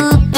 up.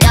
That.